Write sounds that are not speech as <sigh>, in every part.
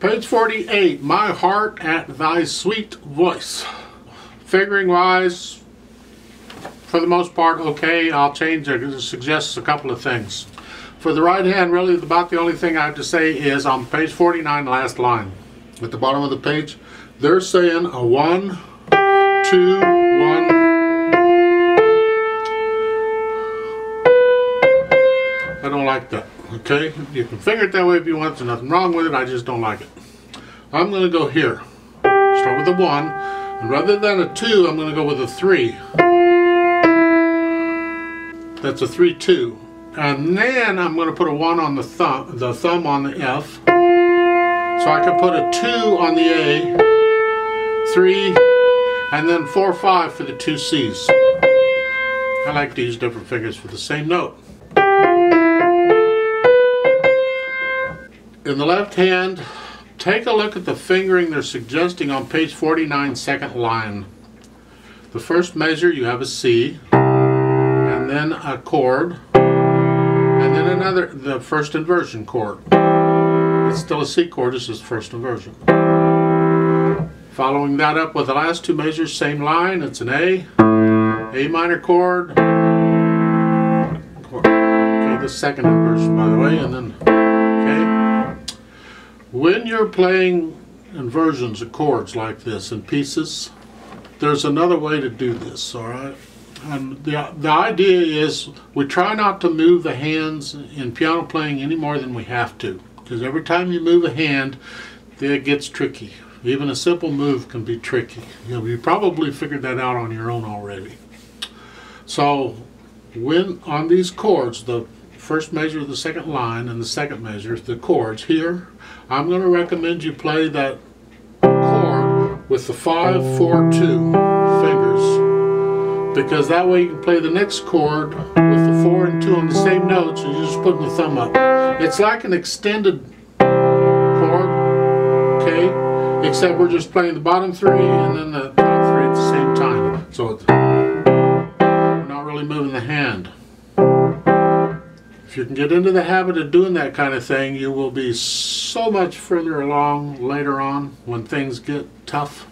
Page 48, My Heart at Thy Sweet Voice. Fingering wise, for the most part, okay. I'll change it, suggests a couple of things. For the right hand, really about the only thing I have to say is on page 49, last line. At the bottom of the page, they're saying a one, two, one. I don't like that. Okay, you can finger it that way if you want. There's nothing wrong with it. I just don't like it. I'm going to go here. Start with a one, and rather than a two, I'm going to go with a three. That's a three two, and then I'm going to put a one on the thumb, the thumb on the F. So I can put a two on the A, three, and then four five for the two C's. I like to use different fingers for the same note. In the left hand, take a look at the fingering they're suggesting on page 49, second line. The first measure, you have a C, and then a chord, and then another, the first inversion chord. It's still a C chord, this is first inversion. Following that up with the last two measures, same line, it's an A, A minor chord, okay, the second inversion by the way, and then. When you're playing inversions of chords like this in pieces, there's another way to do this, all right? And the, the idea is we try not to move the hands in piano playing any more than we have to. Because every time you move a hand, it gets tricky. Even a simple move can be tricky. You know, you probably figured that out on your own already. So when on these chords, the first measure of the second line and the second measure, the chords here, I'm going to recommend you play that chord with the 5, 4, 2 fingers because that way you can play the next chord with the 4 and 2 on the same notes and you're just putting the thumb up. It's like an extended chord, okay, except we're just playing the bottom three and then the top three at the same time. So we're If you can get into the habit of doing that kind of thing, you will be so much further along later on when things get tough.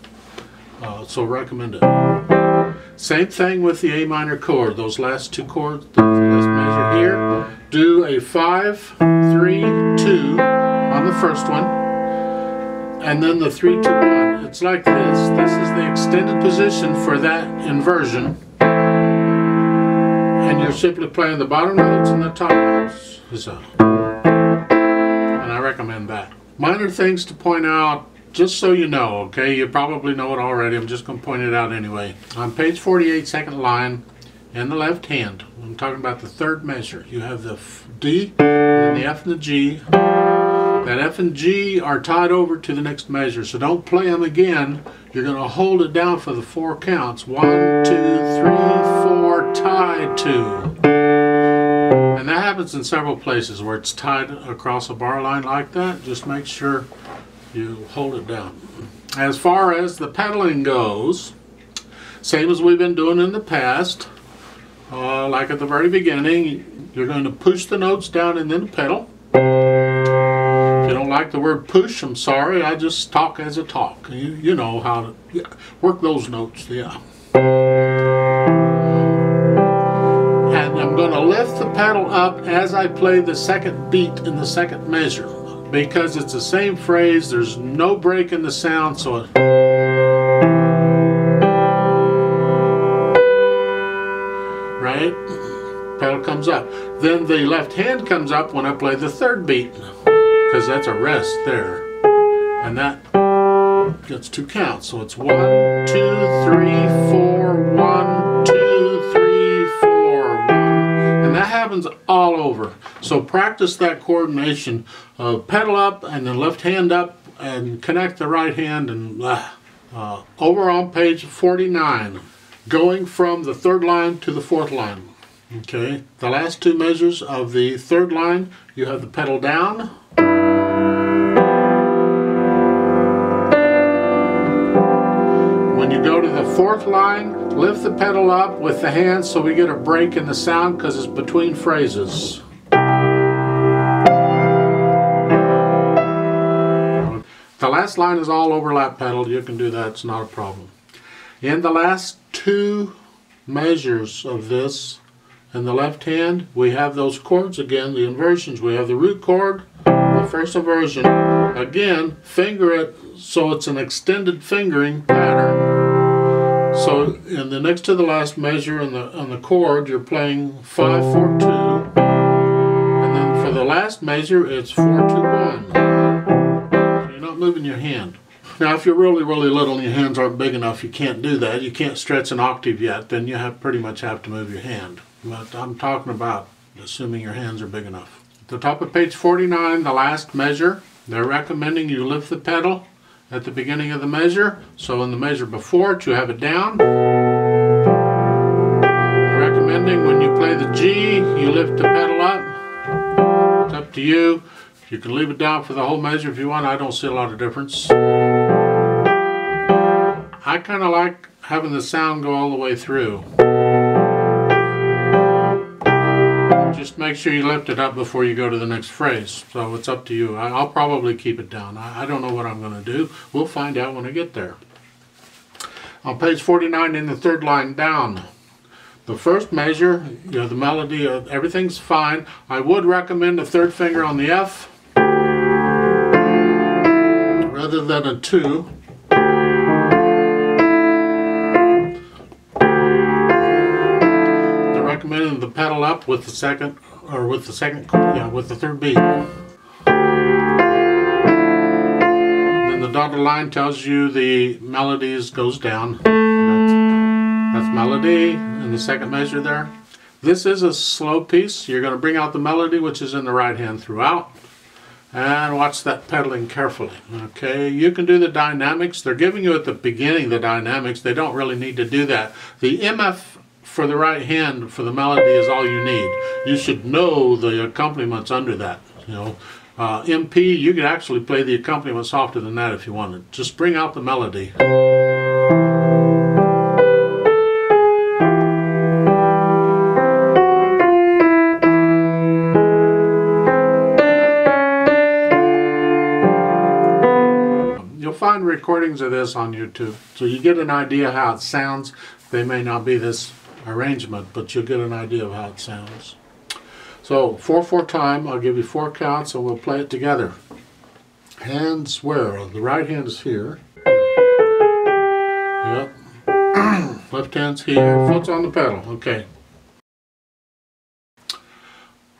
Uh, so recommend it. Same thing with the A minor chord. Those last two chords, let's measure here. Do a 5, 3, 2 on the first one. And then the 3, 2, 1. It's like this. This is the extended position for that inversion and you're simply playing the bottom notes and the top notes. So, and I recommend that. Minor things to point out, just so you know, okay? You probably know it already. I'm just going to point it out anyway. On page 48, second line, in the left hand, I'm talking about the third measure. You have the D, and the F and the G. That F and G are tied over to the next measure, so don't play them again. You're going to hold it down for the four counts. One, two, three, four, tied to. And that happens in several places where it's tied across a bar line like that. Just make sure you hold it down. As far as the pedaling goes, same as we've been doing in the past, uh, like at the very beginning, you're going to push the notes down and then pedal don't like the word push, I'm sorry. I just talk as a talk. You, you know how to yeah, work those notes, yeah. And I'm going to lift the pedal up as I play the second beat in the second measure. Because it's the same phrase, there's no break in the sound, so right? Pedal comes up. Then the left hand comes up when I play the third beat because that's a rest there. And that gets two counts. So it's one, two, three, four, one, two, three, four, one. And that happens all over. So practice that coordination. Uh, pedal up and the left hand up and connect the right hand and uh, uh, over on page 49 going from the third line to the fourth line okay the last two measures of the third line you have the pedal down fourth line, lift the pedal up with the hands so we get a break in the sound because it's between phrases. The last line is all overlap pedal. You can do that. It's not a problem. In the last two measures of this, in the left hand, we have those chords again, the inversions. We have the root chord, the first inversion. Again, finger it so it's an extended fingering pattern. So um, in the next to the last measure on the on the chord, you're playing five, four, two, and then for the last measure, it's four, two, one. So you're not moving your hand. Now, if you're really, really little and your hands aren't big enough, you can't do that. You can't stretch an octave yet. Then you have pretty much have to move your hand. But I'm talking about assuming your hands are big enough. At the top of page 49, the last measure, they're recommending you lift the pedal at the beginning of the measure. So in the measure before to have it down. Recommending when you play the G, you lift the pedal up. It's up to you. You can leave it down for the whole measure if you want. I don't see a lot of difference. I kind of like having the sound go all the way through. Make sure you lift it up before you go to the next phrase. So it's up to you. I- will probably keep it down. I, don't know what I'm going to do. We'll find out when I get there. On page 49 in the third line down, the first measure, you know, the melody, of everything's fine. I would recommend a third finger on the F rather than a 2. recommending the pedal up with the second, or with the second, yeah, with the third beat. Then the dotted line tells you the melodies goes down. That's, that's melody in the second measure there. This is a slow piece. You're going to bring out the melody, which is in the right hand throughout. And watch that pedaling carefully. Okay, you can do the dynamics. They're giving you at the beginning the dynamics. They don't really need to do that. The MF for the right hand for the melody is all you need. You should know the accompaniments under that. You know, uh, MP, you could actually play the accompaniment softer than that if you wanted. Just bring out the melody. You'll find recordings of this on YouTube, so you get an idea how it sounds. They may not be this arrangement, but you'll get an idea of how it sounds. So 4-4 time, I'll give you four counts and we'll play it together. Hands where? The right hand is here. Yep. <clears throat> Left hand's here, foot's on the pedal. Okay.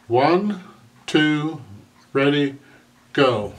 One, two, ready, go.